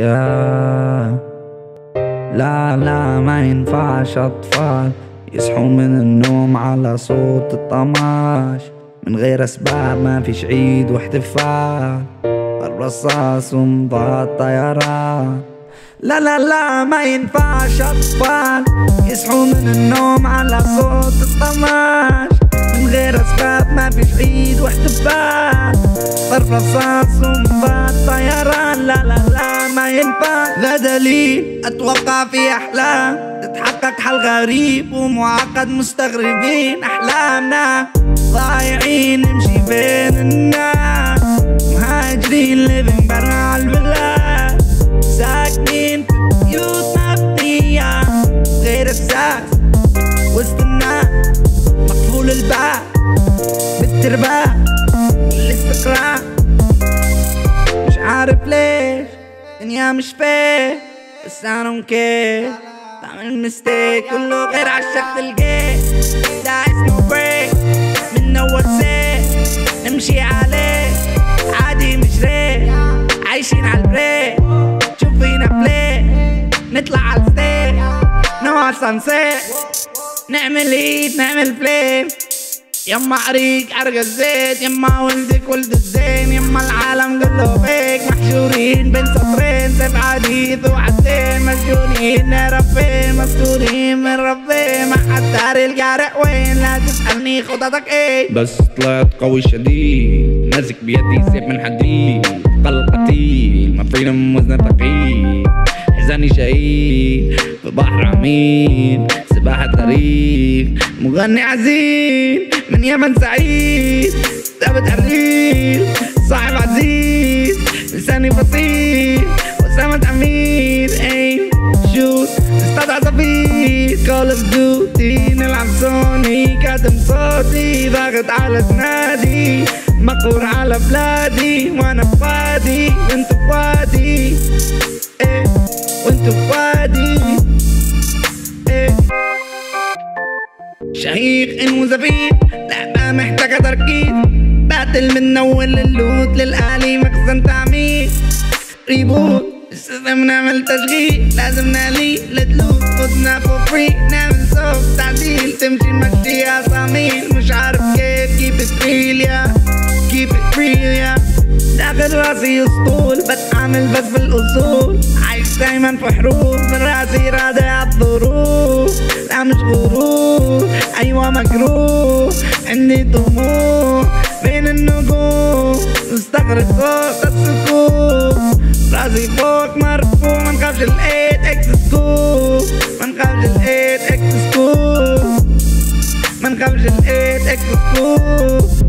يا لا لا ما ينفعش أطفال يصحوا من النوم على صوت الطماش. من غير أسباب ما فيش عيد واحتفال. الرصاص ومضى الطيران لا لا لا ما ينفعش أطفال يصحوا من النوم على صوت الطماش. من غير أسباب ما فيش عيد واحتفال. الرصاص ومضى الطيران لا لا لا. ما ينفع. لا دليل. أتوقع في أحلام. تتحقق حل غريب ومعقد مستغربين. أحلامنا ضايعين. نمشي بين الناس. مهاجرين living برا البلاد. ساكنين في بيوت مبنية. غير أساس وسط الناس. مقفول الباب. بالترباع والاستقرار مش عارف ليش. الدنيا مش فيه بس I don't care. بعمل مستيك كله غير عالشخص الجيت ده اسمه بريك من أول سيت نمشي عليه. عادي مش ريك عايشين على البريك. شوف فينا بلاي نطلع على الستيج نوع سانسيت نعمل ايد نعمل فليم يما عريق عرق الزيت يما ولدك ولد الزين يما العالم كله فيك محشورين بين سطرين سيف حديث وعدين مسجونين فين مستورين من ربين ما حد داري القارئ وين؟ لا تسألني خططك إيه. بس طلعت قوي شديد ماسك بيدي سيف من حديد. قلب قتيل ما فينا وزن ثقيل. حزاني شهيد في بحر عميق سباحة تاريخ مغني عزيز من يمن سعيد. ثابت عريل صاحب عزيز. لساني فصيل وسامة عميد ايم شوت استاد عصافير كول اوف ديوتي نلعب سوني كاتم صوتي. ضاغط على سنادي مقهور على بلادي. وأنا فادي وانتو فادي شهيق وزفير لعبة محتاجة تركيز. باتل من أول اللوت للآلي مخزن تعميق. ريبوت السيستم نعمل تشغيل. لازم نالي لتلوت خدنا فور فري نعمل صوت تعديل. تمشي مشي صاميل مش عارف كيف كيب ات ريل يا keep it real يا داخل راسي أسطول بتعامل بس بالأصول. عايش دايما في حروب من راسي رادع الظروف. لا مش غرور. ايوه مجروح عندي طموح بين النجوم مستغرق صوت السكوت راسي فوق مرفوع ما نخافش الايد اكس سكوب ما نخافش الايد اكس سكوب ما نخافش الايد اكس سكوب